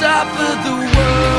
top of the world.